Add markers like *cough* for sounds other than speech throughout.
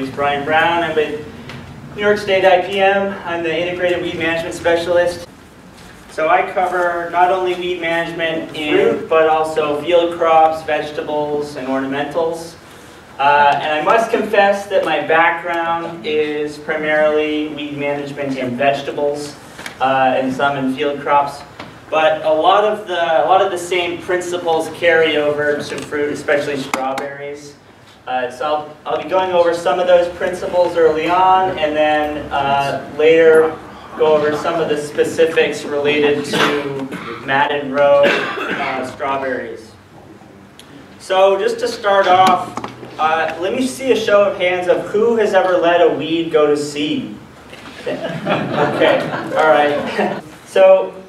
name is Bryan Brown. I'm with New York State IPM. I'm the Integrated Weed Management Specialist. So I cover not only weed management in but also field crops, vegetables, and ornamentals. Uh, and I must confess that my background is primarily weed management in vegetables uh, and some in field crops. But a lot of the a lot of the same principles carry over to fruit, especially strawberries. Uh, so I'll, I'll be going over some of those principles early on, and then uh, later go over some of the specifics related to matted row uh, strawberries. So just to start off, uh, let me see a show of hands of who has ever let a weed go to seed. *laughs* okay, all right. so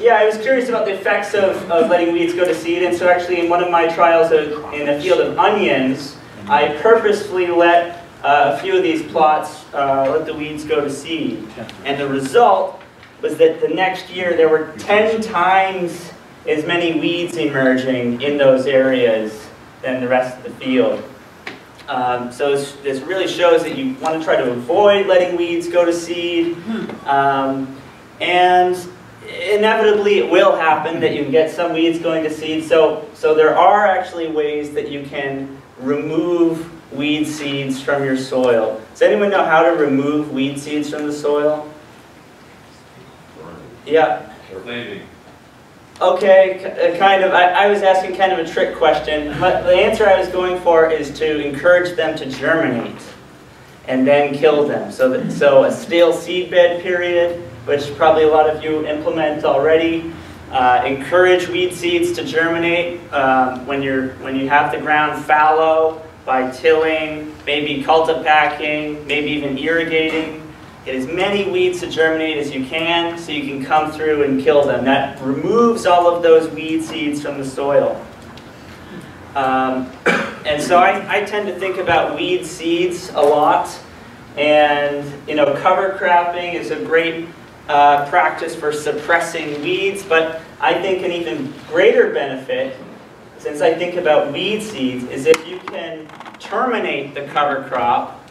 yeah, I was curious about the effects of, of letting weeds go to seed, and so actually in one of my trials of, in a field of onions, I purposefully let uh, a few of these plots uh, let the weeds go to seed. And the result was that the next year there were 10 times as many weeds emerging in those areas than the rest of the field. Um, so this, this, really shows that you want to try to avoid letting weeds go to seed. Um, and inevitably it will happen that you can get some weeds going to seed. So, so there are actually ways that you can remove weed seeds from your soil. Does anyone know how to remove weed seeds from the soil? Yeah. Okay, uh, kind of. I, I, was asking kind of a trick question. But the answer I was going for is to encourage them to germinate and then kill them. So, that, so a stale seed bed period which probably a lot of you implement already. Uh, encourage weed seeds to germinate um, when, you're, when you have the ground fallow by tilling, maybe cultipacking, maybe even irrigating. Get as many weeds to germinate as you can so you can come through and kill them. That removes all of those weed seeds from the soil. Um, and so I, I tend to think about weed seeds a lot. And, you know, cover cropping is a great uh, practice for suppressing weeds, but I think an even greater benefit, since I think about weed seeds, is if you can terminate the cover crop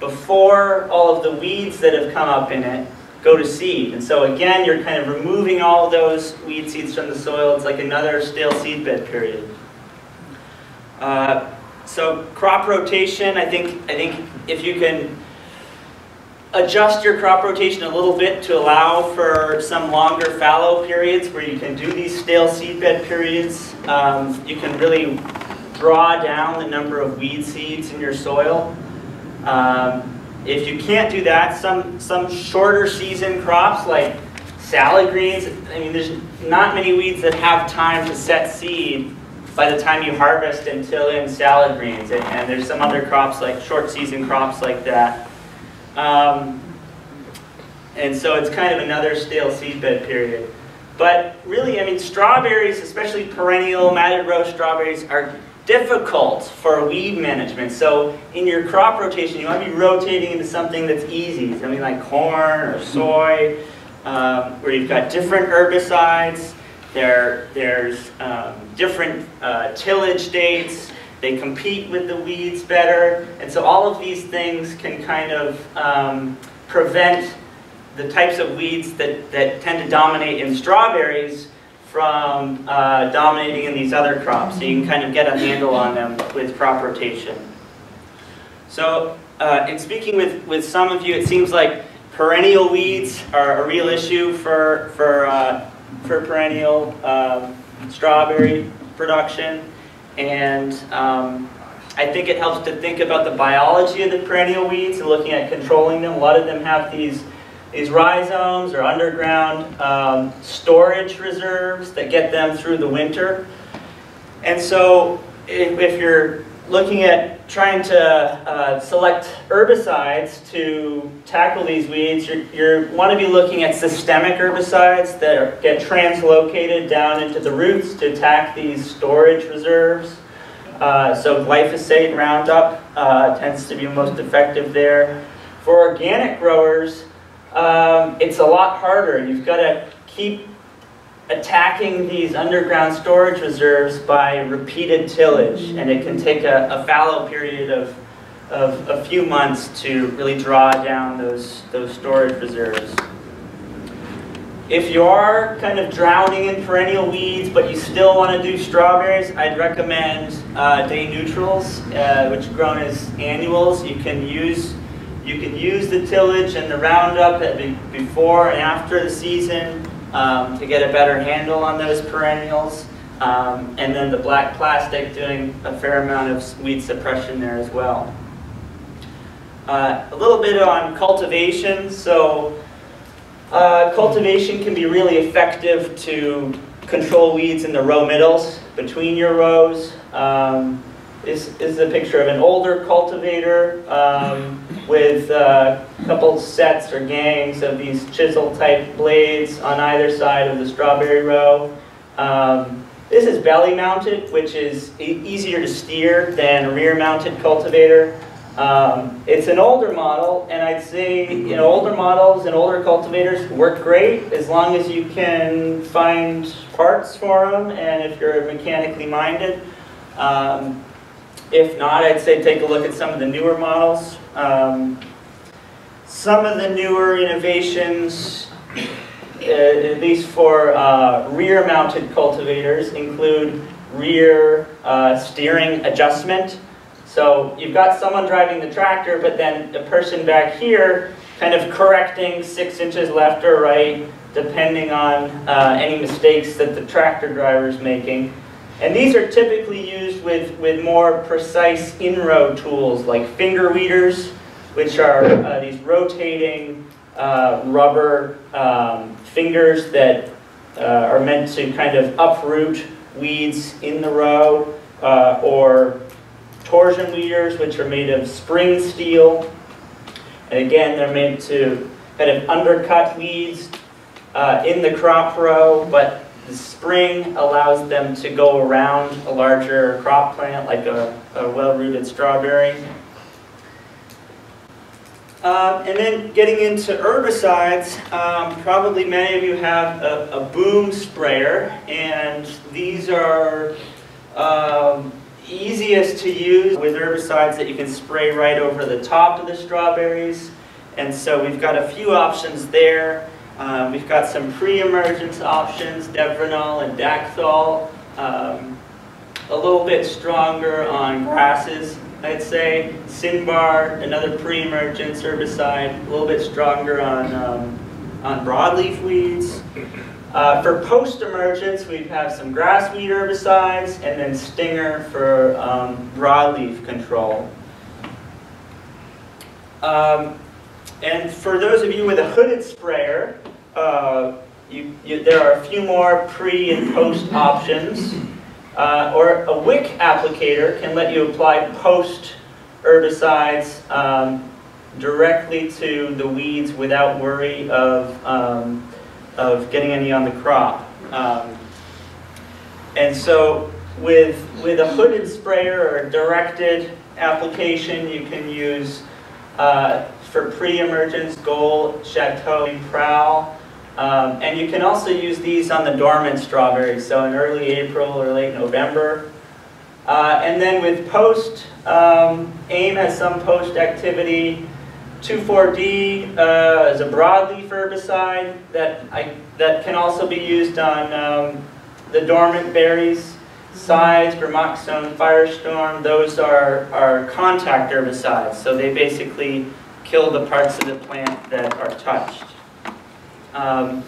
before all of the weeds that have come up in it go to seed. And so again, you're kind of removing all those weed seeds from the soil. It's like another stale seed bed period. Uh, so crop rotation, I think, I think if you can adjust your crop rotation a little bit to allow for some longer fallow periods where you can do these stale seedbed periods. Um, you can really draw down the number of weed seeds in your soil. Um, if you can't do that, some, some shorter season crops like salad greens, I mean, there's not many weeds that have time to set seed by the time you harvest and till in salad greens. And, and there's some other crops like short season crops like that. Um, and so it's kind of another stale seedbed period. But really, I mean, strawberries, especially perennial matted row strawberries, are difficult for weed management. So in your crop rotation, you want to be rotating into something that's easy, something like corn or soy, um, where you've got different herbicides. There, there's um, different uh, tillage dates. They compete with the weeds better. And so all of these things can kind of um, prevent the types of weeds that, that tend to dominate in strawberries from uh, dominating in these other crops. So you can kind of get a handle on them with crop rotation. So uh, in speaking with, with some of you, it seems like perennial weeds are a real issue for, for, uh, for perennial um, strawberry production. And um, I think it helps to think about the biology of the perennial weeds and looking at controlling them. A lot of them have these, these rhizomes or underground um, storage reserves that get them through the winter. And so if, if you're looking at trying to uh, select herbicides to tackle these weeds, you want to be looking at systemic herbicides that are, get translocated down into the roots to attack these storage reserves. Uh, so glyphosate and Roundup uh, tends to be most effective there. For organic growers, um, it's a lot harder. You've got to keep attacking these underground storage reserves by repeated tillage, and it can take a, a fallow period of, of a few months to really draw down those, those storage reserves. If you are kind of drowning in perennial weeds, but you still want to do strawberries, I'd recommend uh, day neutrals, uh, which grown as annuals. You can use you can use the tillage and the Roundup before and after the season um, to get a better handle on those perennials. Um, and then the black plastic doing a fair amount of weed suppression there as well. Uh, a little bit on cultivation. So uh, cultivation can be really effective to control weeds in the row middles, between your rows. Um, this, is a picture of an older cultivator um, with uh, a couple sets or gangs of these chisel type blades on either side of the strawberry row. Um, this is belly mounted, which is e easier to steer than a rear mounted cultivator. Um, it's an older model, and I'd say you know older models and older cultivators work great as long as you can find parts for them and if you're mechanically minded. Um, if not, I'd say take a look at some of the newer models. Um, some of the newer innovations, uh, at least for uh, rear-mounted cultivators, include rear uh, steering adjustment. So you've got someone driving the tractor, but then the person back here kind of correcting six inches left or right, depending on uh, any mistakes that the tractor driver is making. And these are typically used with, with more precise in-row tools like finger weeders, which are uh, these rotating uh, rubber um, fingers that uh, are meant to kind of uproot weeds in the row, uh, or torsion weeders, which are made of spring steel. And again, they're meant to kind of undercut weeds uh, in the crop row, but the spring allows them to go around a larger crop plant like a, a well-rooted strawberry. Uh, and then getting into herbicides, um, probably many of you have a, a boom sprayer, and these are um, easiest to use with herbicides that you can spray right over the top of the strawberries. And so we've got a few options there. Um, we've got some pre-emergence options, Devrinol and Dacthal. Um, a little bit stronger on grasses, I'd say. Sinbar, another pre-emergence herbicide, a little bit stronger on, um, on broadleaf weeds. Uh, for post-emergence, we have some grass weed herbicides and then Stinger for um, broadleaf control. Um, and for those of you with a hooded sprayer, uh, you, you, there are a few more pre and post options. Uh, or a wick applicator can let you apply post herbicides um, directly to the weeds without worry of, um, of getting any on the crop. Um, and so with, with a hooded sprayer or a directed application, you can use uh, for pre-emergence, Goal, Chateau, and Prowl. Um, and you can also use these on the dormant strawberries, so in early April or late November. Uh, and then with post, um, AIM has some post activity. 2,4-D uh, is a broadleaf herbicide that, I, that can also be used on um, the dormant berries. Scythe, Gramoxone, Firestorm, those are, are contact herbicides. So they basically kill the parts of the plant that are touched. Um,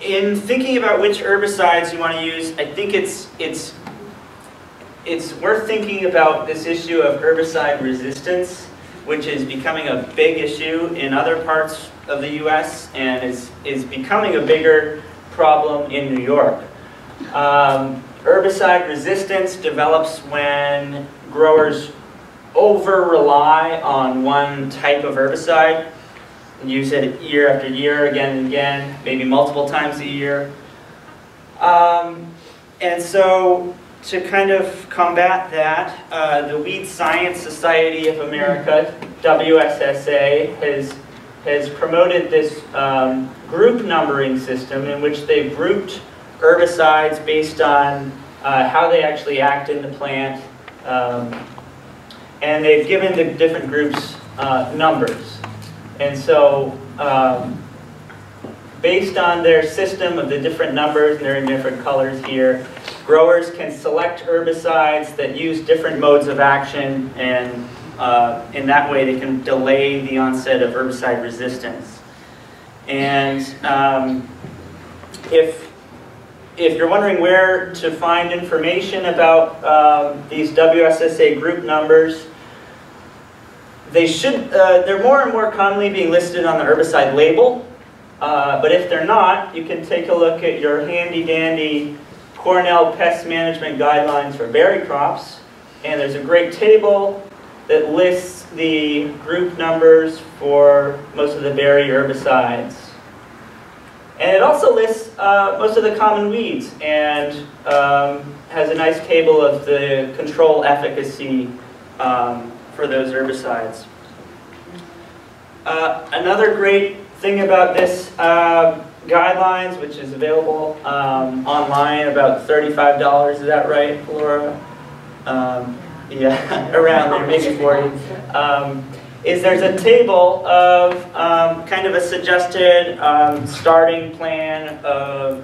in thinking about which herbicides you want to use, I think it's, it's, it's worth thinking about this issue of herbicide resistance, which is becoming a big issue in other parts of the U.S. and is, is becoming a bigger problem in New York. Um, herbicide resistance develops when growers over-rely on one type of herbicide and use it year after year, again and again, maybe multiple times a year. Um, and so to kind of combat that, uh, the Weed Science Society of America, WSSA, has, has promoted this um, group numbering system in which they've grouped herbicides based on uh, how they actually act in the plant, um, and they've given the different groups uh, numbers. And so, um, based on their system of the different numbers, and they're in different colors here, growers can select herbicides that use different modes of action, and uh, in that way they can delay the onset of herbicide resistance. And um, if if you're wondering where to find information about um, these WSSA group numbers, they should, uh, they're more and more commonly being listed on the herbicide label, uh, but if they're not, you can take a look at your handy dandy Cornell Pest Management Guidelines for berry crops, and there's a great table that lists the group numbers for most of the berry herbicides. And it also lists uh, most of the common weeds and um, has a nice table of the control efficacy um, for those herbicides. Uh, another great thing about this uh, guidelines, which is available um, online, about $35, is that right, Laura? Um, yeah, *laughs* around there, maybe 40 um, is there's a table of um, kind of a suggested um, starting plan of,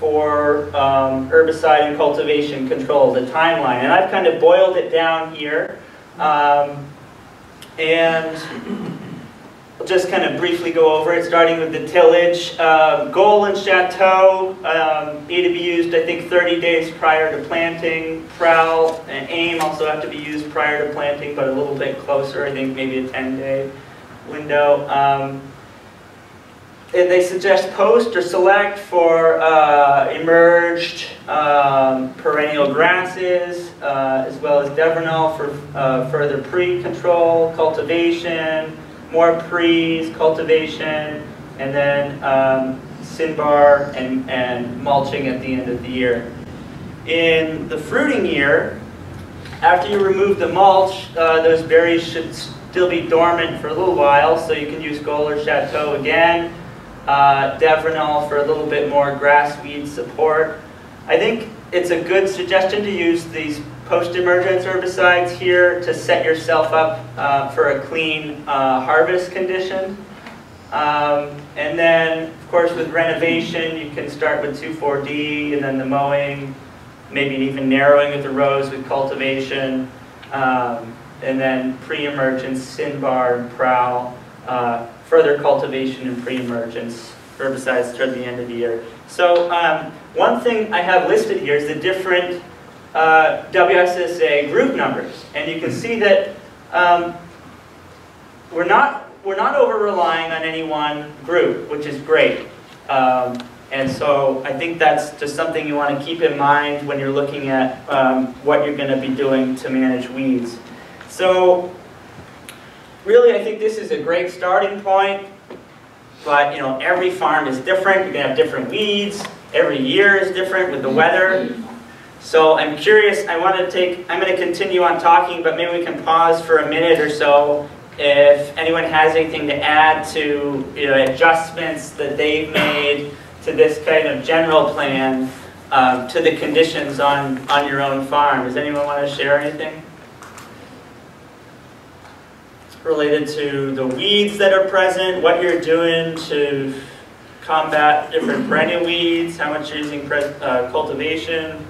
for um, herbicide and cultivation control, the timeline. And I've kind of boiled it down here. Um, and I'll just kind of briefly go over it, starting with the tillage. Uh, Goal and Chateau um, need to be used, I think, 30 days prior to planting. Prowl and AIM also have to be used prior to planting, but a little bit closer, I think maybe a 10-day window. Um, they suggest Poast or select for uh, emerged um, perennial grasses, uh, as well as Devrinol for uh, further pre-control, cultivation, more pre's, cultivation, and then um, and, and mulching at the end of the year. In the fruiting year, after you remove the mulch, uh, those berries should still be dormant for a little while, so you can use Goal or Chateau again. Uh, for a little bit more grass weed support. I think it's a good suggestion to use these post-emergence herbicides here to set yourself up uh, for a clean uh, harvest condition. Um, and then, of course, with renovation, you can start with 2,4-D and then the mowing, maybe even narrowing of the rows with cultivation, um, and then pre-emergence, Sinbar and Prowl, uh, further cultivation and pre-emergence herbicides toward the end of the year. So um, one thing I have listed here is the different uh, WSSA group numbers. And you can see that um, we're not we're not over relying on any one group, which is great. Um, and so I think that's just something you want to keep in mind when you're looking at um, what you're going to be doing to manage weeds. So really, I think this is a great starting point. But you know, every farm is different. You're to have different weeds. Every year is different with the weather. So I'm curious, I want to take, I'm going to continue on talking, but maybe we can pause for a minute or so if anyone has anything to add to you know, adjustments that they've made to this kind of general plan um, to the conditions on, on your own farm. Does anyone want to share anything? Related to the weeds that are present, what you're doing to combat different perennial weeds, how much you're using uh, cultivation,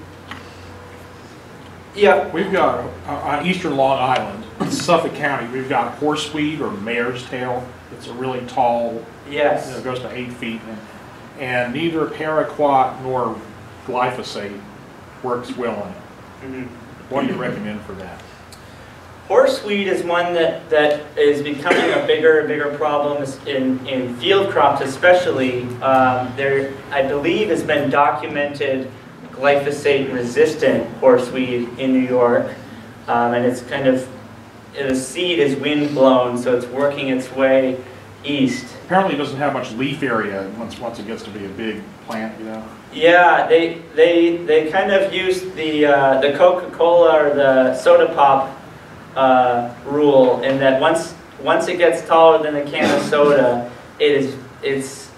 yeah, we've got, uh, on eastern Long Island, Suffolk County, we've got horseweed or mare's tail. It's a really tall, Yes. you know, it goes to eight feet. And, neither paraquat nor glyphosate works well on it. Mhm. What do you recommend for that? Horseweed is one that, that is becoming a bigger and bigger problem in, in field crops especially. Um, there, I believe, has been documented glyphosate-resistant horseweed in New York, um, and it's kind of, the seed is wind-blown, so it's working its way east. Apparently it doesn't have much leaf area once, once it gets to be a big plant, you know? Yeah, they, they, they kind of use the, uh, the Coca-Cola or the soda pop uh, rule in that once, once it gets taller than a can of soda, it is, it's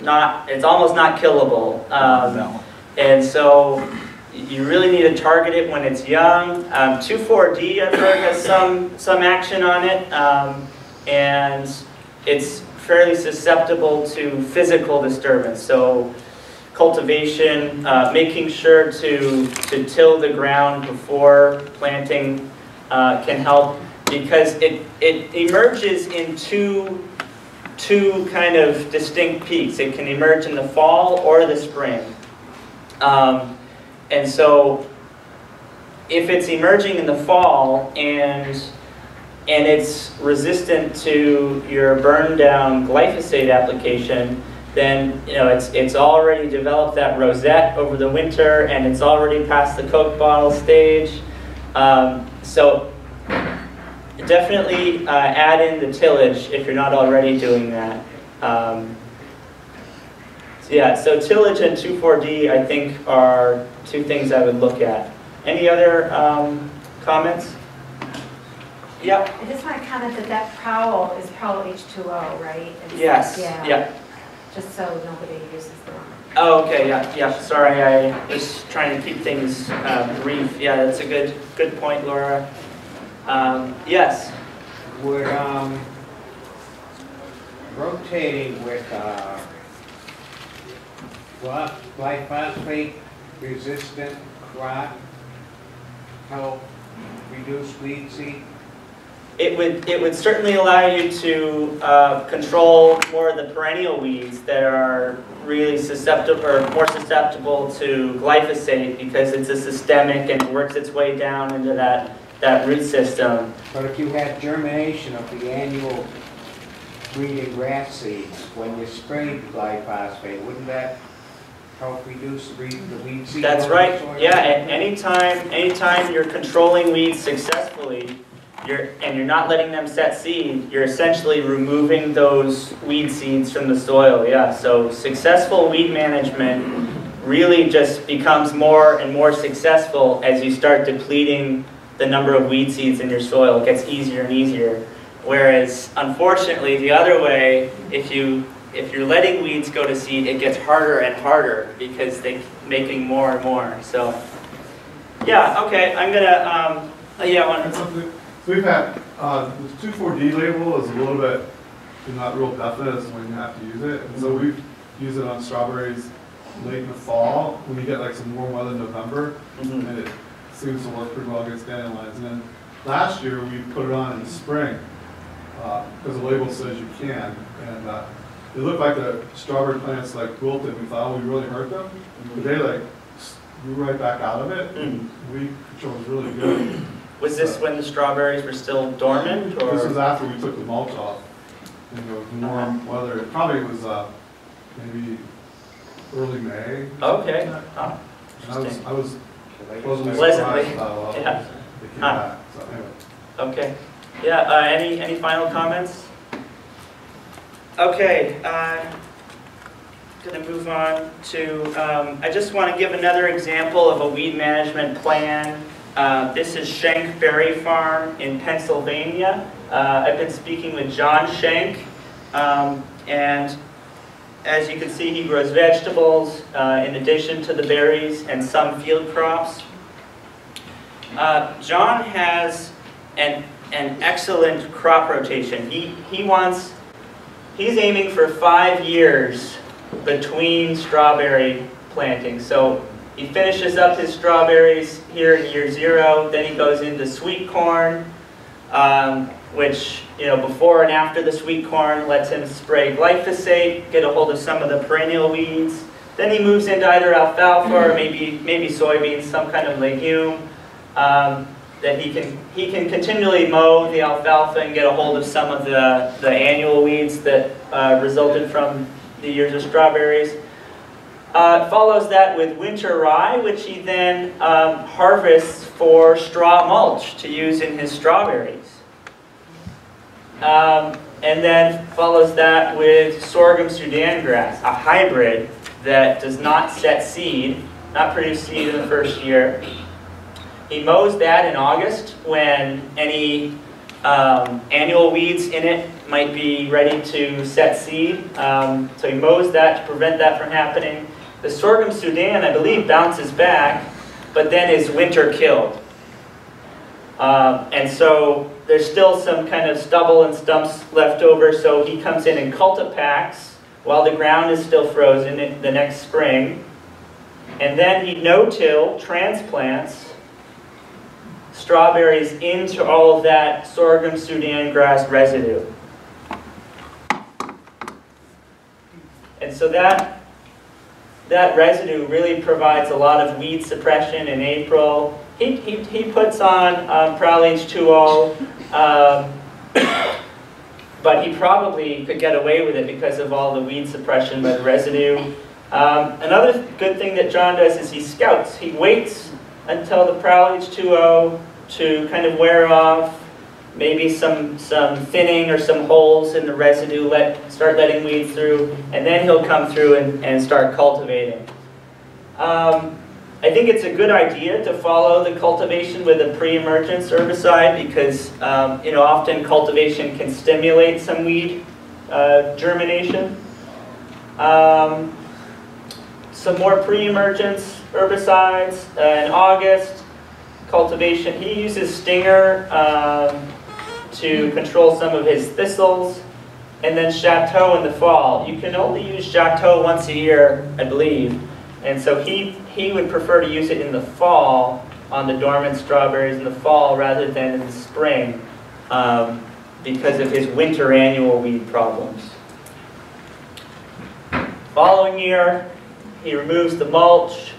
not, it's almost not killable. Um, No. And so you really need to target it when it's young. Um, 2,4-D, I've heard, has some, some action on it, um, and it's fairly susceptible to physical disturbance. So cultivation, uh, making sure to, to till the ground before planting uh, can help because it, it emerges in two, two kind of distinct peaks. It can emerge in the fall or the spring. Um, and so if it's emerging in the fall and and it's resistant to your burn down glyphosate application, then you know it's it's already developed that rosette over the winter and it's already past the Coke bottle stage. Um, so definitely uh, add in the tillage if you're not already doing that. Um, so yeah, so tillage and 2,4-D I think are two things I would look at. Any other um, comments? Yep. I just want to comment that that prowl is prowl H2O, right? It's- Yes. Yeah, Yeah. just so nobody uses the wrong. Oh, okay. Yeah. Yeah. Sorry, I was trying to keep things uh, brief. Yeah, that's a good good point, Laura. Um, yes. Would, um, rotating with, uh, gly- glyphosate resistant crop help reduce weed seed? It would, it would certainly allow you to uh, control more of the perennial weeds that are really susceptible, or more susceptible to glyphosate because it's a systemic and it works its way down into that, that root system. But if you had germination of the annual weed and grass seeds, when you sprayed glyphosate, wouldn't that help reduce the weed, the weed seed? That's right. Yeah, anytime, anytime you're controlling weeds successfully, you're, and you're not letting them set seed, you're essentially removing those weed seeds from the soil, yeah. So successful weed management really just becomes more and more successful as you start depleting the number of weed seeds in your soil. It gets easier and easier. Whereas, unfortunately, the other way, if you if you're letting weeds go to seed, it gets harder and harder because they're making more and more. So, yeah, okay, I'm gonna, um, oh, yeah, one, we've had, uh, the two four D label is a little bit, not real definite as when you have to use it. And so we've used it on strawberries late in the fall, when we get like some warm weather in November, mhm. and it seems to work pretty well against dandelions. And then last year, we put it on in the spring, uh, because the label says you can. And, uh, it looked like the strawberry plants like wilted, we thought, oh, we really hurt them. But they like, grew right back out of it. and Weed control was really good. Was this when the strawberries were still dormant, Or? This was after we took the mulch off. And it was warm weather, it probably was, uh, maybe early May. Okay, And oh, I was, interesting, I was So they just pleasantly start- Pleasantly, surprised *laughs* how well yeah. they came Huh. back, so anyway. okay. Yeah, uh, any, any final comments? Okay, uh, gonna move on to, um, I just want to give another example of a weed management plan. Uh, This is Shenk Berry Farm in Pennsylvania. Uh, I've been speaking with John Shenk, um, and as you can see, he grows vegetables uh, in addition to the berries and some field crops. Uh, John has an, an excellent crop rotation. He, he wants, he's aiming for five years between strawberry planting. So he finishes up his strawberries here in year zero, then he goes into sweet corn, um, which, you know, before and after the sweet corn lets him spray glyphosate, get a hold of some of the perennial weeds. Then he moves into either alfalfa or maybe, maybe soybeans, some kind of legume. Um, that he can, he can continually mow the alfalfa and get a hold of some of the, the annual weeds that uh, resulted from the years of strawberries. Uh, follows that with winter rye, which he then um, harvests for straw mulch to use in his strawberries. Um, and then follows that with sorghum Sudan grass, a hybrid that does not set seed, not produce seed in the first year. He mows that in August when any um, annual weeds in it might be ready to set seed. Um, so he mows that to prevent that from happening. The sorghum Sudan, I believe, bounces back but then is winter killed. Um, and so there's still some kind of stubble and stumps left over, so he comes in and cultipacks while the ground is still frozen in the next spring. And then he no-till, transplants strawberries into all of that sorghum Sudan grass residue. And so that, that residue really provides a lot of weed suppression in April. He, he, he puts on um, Prowl H2O, um, *coughs* but he probably could get away with it because of all the weed suppression by the residue. Um, another good thing that John does is he scouts. He waits until the Prowl H2O to kind of wear off, maybe some, some thinning or some holes in the residue, let, start letting weeds through, and then he'll come through and, and start cultivating. Um, I think it's a good idea to follow the cultivation with a pre-emergence herbicide because um, you know often cultivation can stimulate some weed uh, germination. Um, some more pre-emergence herbicides uh, in August. Cultivation, he uses Stinger um, to control some of his thistles. And then Chateau in the fall. You can only use Chateau once a year, I believe. And so he, he would prefer to use it in the fall on the dormant strawberries in the fall rather than in the spring um, because of his winter annual weed problems. Following year, he removes the mulch.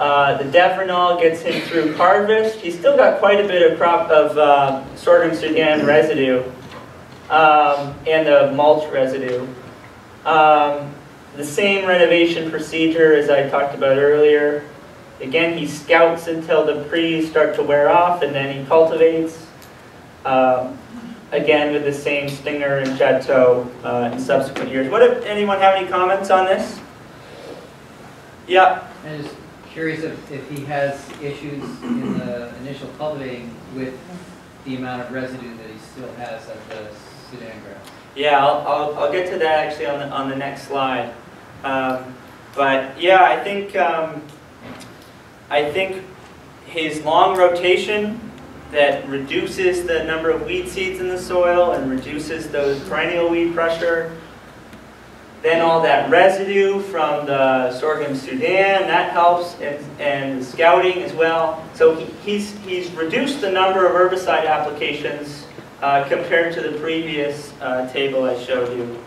Uh, the Devrinol gets him through harvest. He's still got quite a bit of crop of uh, sorghum Sudan residue um, and the mulch residue. Um, the same renovation procedure as I talked about earlier. Again, he scouts until the pre's start to wear off and then he cultivates. Um, again, with the same stinger and chateau uh, in subsequent years. What if anyone have any comments on this? Yeah. Curious if, if he has issues in the initial cultivating with the amount of residue that he still has of the Sudan grass. Yeah, I'll, I'll, I'll get to that actually on the, on the next slide. Um, but yeah, I think, um, I think his long rotation that reduces the number of weed seeds in the soil and reduces those perennial weed pressure. Then all that residue from the sorghum Sudan, that helps, and, and scouting as well. So he, he's, he's reduced the number of herbicide applications uh, compared to the previous uh, table I showed you.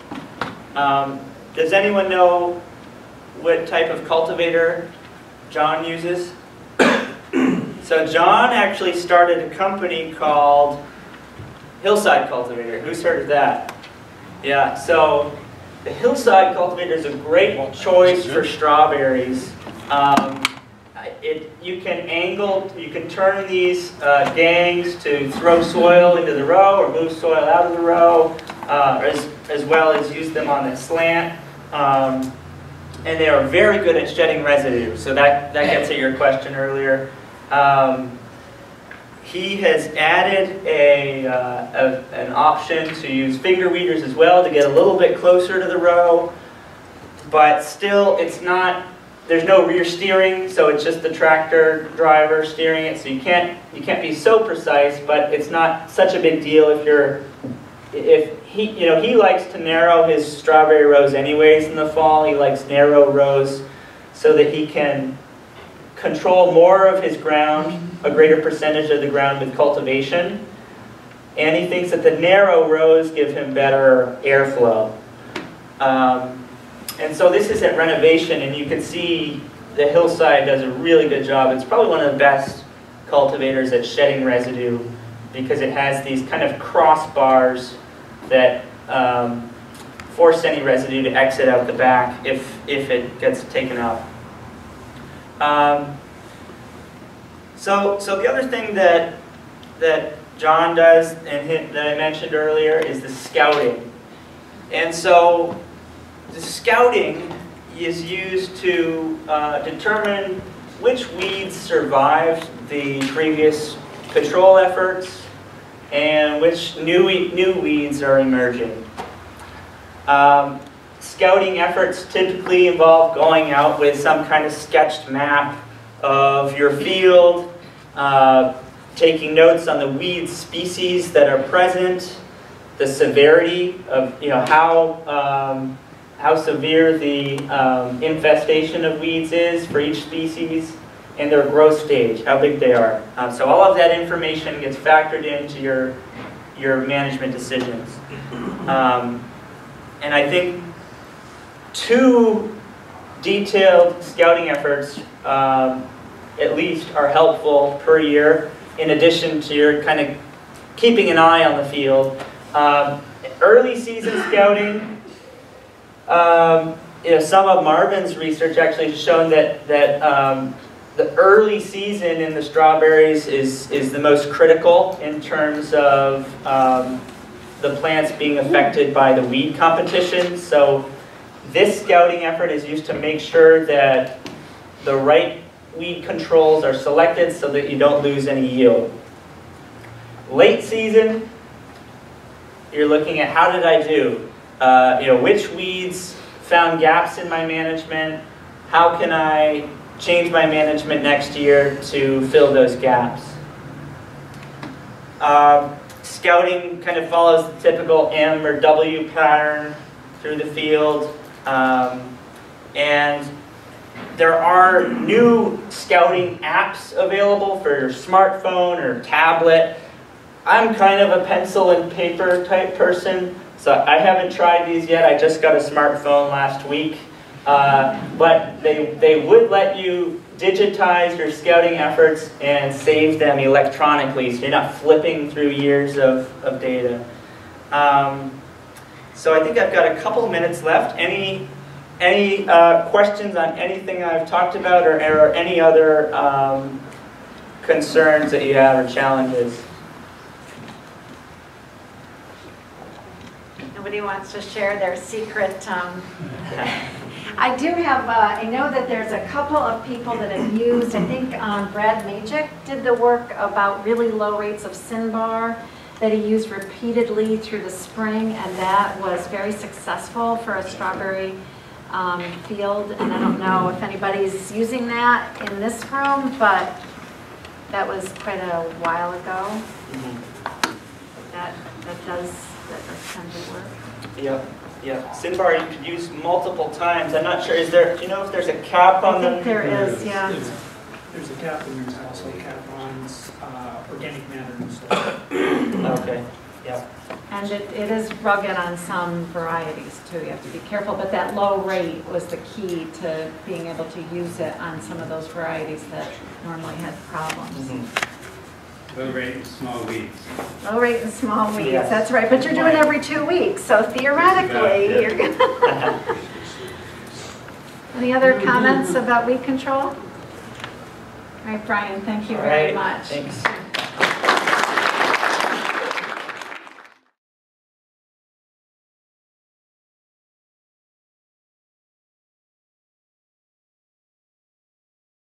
Um, does anyone know what type of cultivator John uses? *coughs* so John actually started a company called Hillside Cultivator. Who's heard of that? Yeah, so the Hillside Cultivator is a great choice for strawberries. Um, it, you can angle, you can turn these uh, gangs to throw soil into the row or move soil out of the row, uh, as, as well as use them on the slant. Um, and they are very good at shedding residue. So that, that gets at your question earlier. Um, he has added a, uh, a, an option to use finger weeders as well to get a little bit closer to the row. But still, it's not, there's no rear steering, so it's just the tractor driver steering it. So you can't, you can't be so precise, but it's not such a big deal if you're, if he, you know, he likes to narrow his strawberry rows anyways in the fall. He likes narrow rows so that he can control more of his ground, a greater percentage of the ground with cultivation. And he thinks that the narrow rows give him better airflow. Um, and so this is at renovation, and you can see the hillside does a really good job. It's probably one of the best cultivators at shedding residue because it has these kind of crossbars that um, force any residue to exit out the back if, if it gets taken up. Um, so, so the other thing that, that John does and that I mentioned earlier is the scouting. And so the scouting is used to uh, determine which weeds survived the previous control efforts and which new, new weeds are emerging. Um, scouting efforts typically involve going out with some kind of sketched map of your field, uh, taking notes on the weed species that are present, the severity of, you know, how, um, how severe the um, infestation of weeds is for each species, and their growth stage, how big they are. Um, so all of that information gets factored into your, your management decisions. Um, and I think two detailed scouting efforts, um, at least, are helpful per year, in addition to your kind of keeping an eye on the field. Um, early season scouting, um, you know, some of Marvin's research actually has shown that, that um, the early season in the strawberries is, is the most critical in terms of um, the plants being affected by the weed competition. So this scouting effort is used to make sure that the right weed controls are selected so that you don't lose any yield. Late season, you're looking at how did I do? Uh, you know, which weeds found gaps in my management? How can I change my management next year to fill those gaps? Um, scouting kind of follows the typical M or W pattern through the field. Um, and there are new scouting apps available for your smartphone or tablet. I'm kind of a pencil and paper type person, so I haven't tried these yet. I just got a smartphone last week. Uh, but they, they would let you digitize your scouting efforts and save them electronically, so you're not flipping through years of, of data. Um, so I think I've got a couple minutes left. Any, any uh, questions on anything I've talked about or, or any other um, concerns that you have or challenges? Nobody wants to share their secret. um, I do have, uh, I know that there's a couple of people that have used, I think um, Brad Majek did the work about really low rates of Sinbar that he used repeatedly through the spring, and that was very successful for a strawberry um, field. And I don't know if anybody's using that in this room, but that was quite a while ago. That, that does, that does tend to work. Yep, Yeah, Sinbar you could use multiple times. I'm not sure, is there, do you know if there's a cap on I them? think there is, yeah. There's there's a cap, and there's also a cap on uh, organic matter and stuff. Okay, yep. And it, it is rugged on some varieties too, you have to be careful, but that low rate was the key to being able to use it on some of those varieties that normally had problems. Mhm. Low rate, small weeds. Low rate and small weeds, Yes. that's right, but you're doing every two weeks, so theoretically, Yeah, yeah. you're gonna. *laughs* Any other comments about weed control? All right, Bryan, thank you All very right, much. Thanks.